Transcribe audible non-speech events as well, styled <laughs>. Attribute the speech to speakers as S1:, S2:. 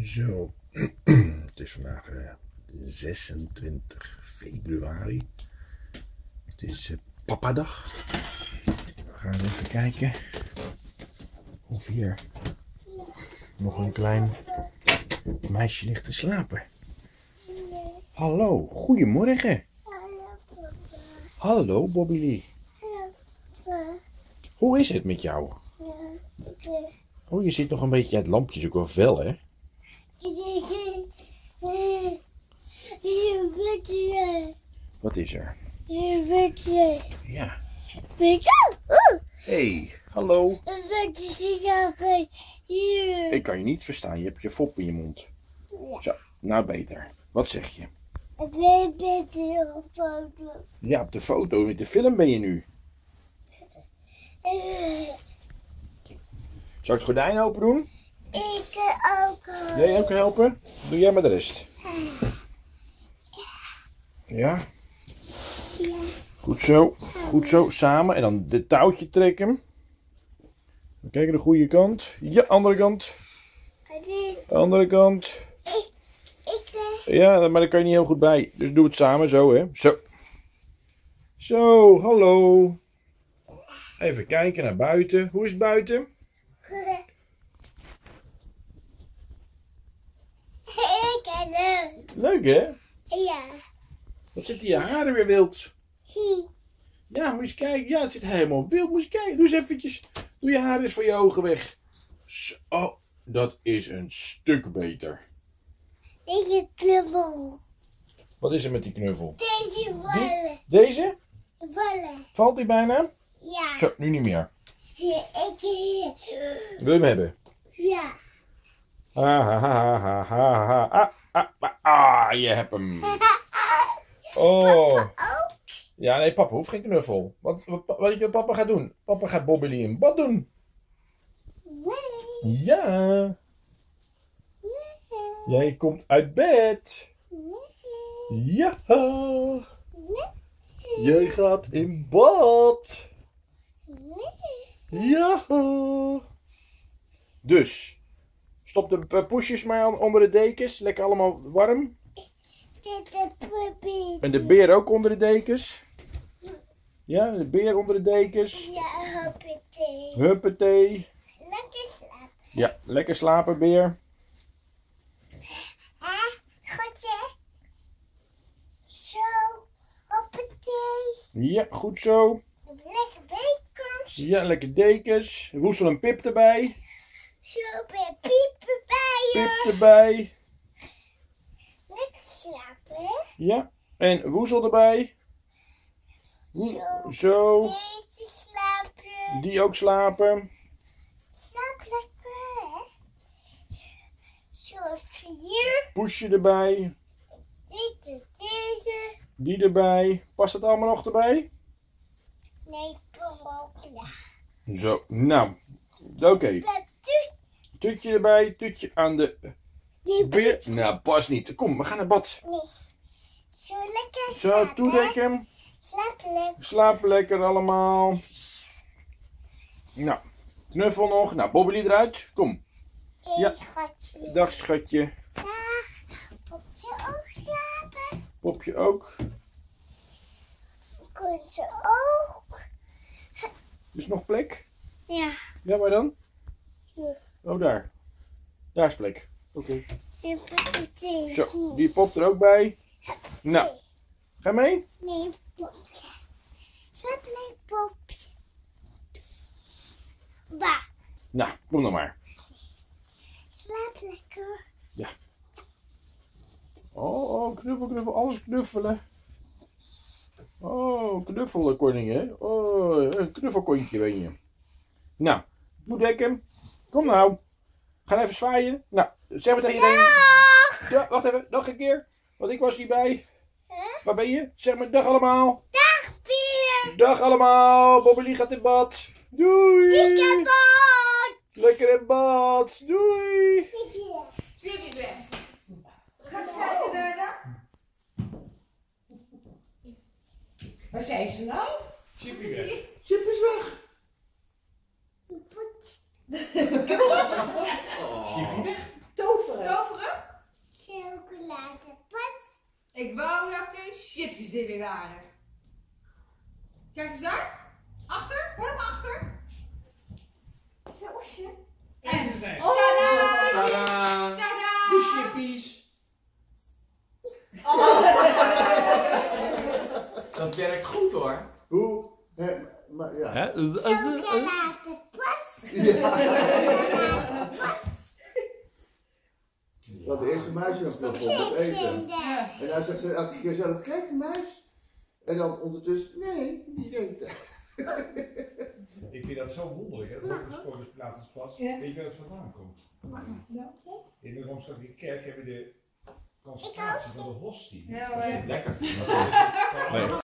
S1: Zo, <clears throat> het is vandaag eh, 26 februari. Het is eh, papadag. We gaan even kijken of hier nog een klein meisje ligt te slapen. Hallo, goedemorgen. Hallo Bobby Lee. Hoe is het met jou? Oh, je zit nog een beetje, ja, het lampje is ook wel fel hè? Wat is er? Ja. Hey, hallo. Ik kan je niet verstaan, je hebt je fop in je mond. Zo, nou beter. Wat zeg je? Ja, op de foto, met de film ben je nu. Zal ik het gordijn open doen?
S2: Ik ook.
S1: Jij ook helpen? Doe jij maar de rest. Ja,
S2: Ja.
S1: goed zo. Goed zo, samen. En dan dit touwtje trekken. We kijken de goede kant. Ja, andere kant. Andere kant.
S2: Eh,
S1: Ja, maar daar kan je niet heel goed bij. Dus doe het samen zo, hè. Zo. Zo, hallo. Even kijken naar buiten. Hoe is het buiten?
S2: ik hallo.
S1: Leuk, hè?
S2: Ja.
S1: Wat zitten je haren weer wild? Ja, moet je eens kijken. Ja, het zit helemaal wild. Moet je eens kijken. Doe eens eventjes. Doe je haar eens van je ogen weg. Zo, oh, dat is een stuk beter.
S2: Deze knuffel.
S1: Wat is er met die knuffel?
S2: Deze vallen.
S1: Deze?
S2: Vallen.
S1: Valt die bijna?
S2: Ja.
S1: Zo, nu niet meer.
S2: Ik hier.
S1: Wil je hem hebben?
S2: Ja.
S1: Ah, ha, ha, ha, ha, ha. Ah, ah, ah, je hebt hem. <laughs> Oh.
S2: Ook.
S1: Ja, nee, papa hoeft geen knuffel. Wat, wat, weet je wat papa gaat doen? Papa gaat Bobby een bad doen.
S2: Nee.
S1: Ja. Jij komt uit bed. Ja. Jij gaat in bad. Ja. Dus. Stop de eh, poesjes maar on- onder de dekens. Lekker allemaal warm. En de beer ook onder de dekens. Ja, de beer onder de dekens.
S2: Ja, hoppatee.
S1: Huppatee.
S2: Lekker slapen.
S1: Ja, lekker slapen, beer.
S2: Hè? Godje. Zo. Hoppatee.
S1: Ja, goed zo.
S2: Lekker bekers.
S1: Ja, lekker dekens. Woesel en Pip erbij.
S2: Zo bij
S1: Pip erbij.
S2: Lekker slapen?
S1: Ja. En Woezel erbij.
S2: Zo.
S1: Zo.
S2: Deze slapen.
S1: Die ook slapen.
S2: Slaap lekker, hè? Zoals hier.
S1: Poesje erbij.
S2: Dit deze.
S1: Die erbij. Past het allemaal nog erbij?
S2: Nee, blokje.
S1: Zo. Nou. Oké. Tutje erbij. Tutje aan de beer. Nou, pas niet. Kom, we gaan naar bad.
S2: niet. Zo lekker
S1: Zo,
S2: slapen, hè?
S1: toedekken.
S2: Slaap lekker.
S1: Slaap lekker allemaal. Nou, knuffel nog. Nou, Bobby eruit. Kom. Ja.
S2: Hey, schatje.
S1: Dag schatje.
S2: Dag. Op je ook slapen.
S1: Popje ook.
S2: Ze ook.
S1: Is nog plek?
S2: Ja.
S1: Ja, waar dan?
S2: Hier.
S1: Oh, daar. Daar is plek. Oké. Zo, die pop er ook bij. Nou, ga mee?
S2: Nee, popje. Slaap lekker, popje. Bah.
S1: Nou, kom dan maar.
S2: Slaap lekker.
S1: Oh, oh, knuffel, knuffel, alles knuffelen. Oh, knuffelen, koningin. Oh, een knuffelkontje ben je. Nou, doe dekken. Kom nou. Ga even zwaaien. Nou, zeg maar tegen iedereen.
S2: Dag.
S1: Ja, wacht even, nog een keer. Want ik was hierbij.
S2: Huh?
S1: Waar ben je? Zeg maar dag allemaal.
S2: Dag, Pier.
S1: Dag allemaal. Bobby Lee gaat in bad. Doei.
S2: Ik heb bad.
S1: Lekker in bad. Doei.
S3: Sip is weg.
S4: Ga eens kijken, Dada. Waar zijn ze nou?
S1: Chippy weg.
S4: Chip is weg.
S1: Wat? Oh.
S4: Toveren. Toveren?
S3: Ik wou dat er chipjes in weer waren. Kijk eens daar. Achter. Helemaal achter. Is dat Osje?
S1: En ze zijn. Oh.
S3: Tadaa.
S5: Tadaa.
S3: Tadaa.
S5: De chippies. Oh. <laughs> Dat werkt goed hoor.
S6: Hoe? Maar ja.
S5: Hè?
S2: Ja.
S6: Dat de eerste muisje aan het plafond met eten.
S2: in de.
S6: En dan zegt ze elke keer zelf, kijk een muis. En dan ondertussen, nee, niet eten. <laughs>
S1: Ik vind dat zo wonderlijk, hè? Dat een Pilatuspas.
S4: Ja.
S1: Weet je waar het vandaan komt? In de Rooms-Katholieke Kerk hebben we de concentratie van de hostie.
S4: Ja,
S5: Lekker. <laughs>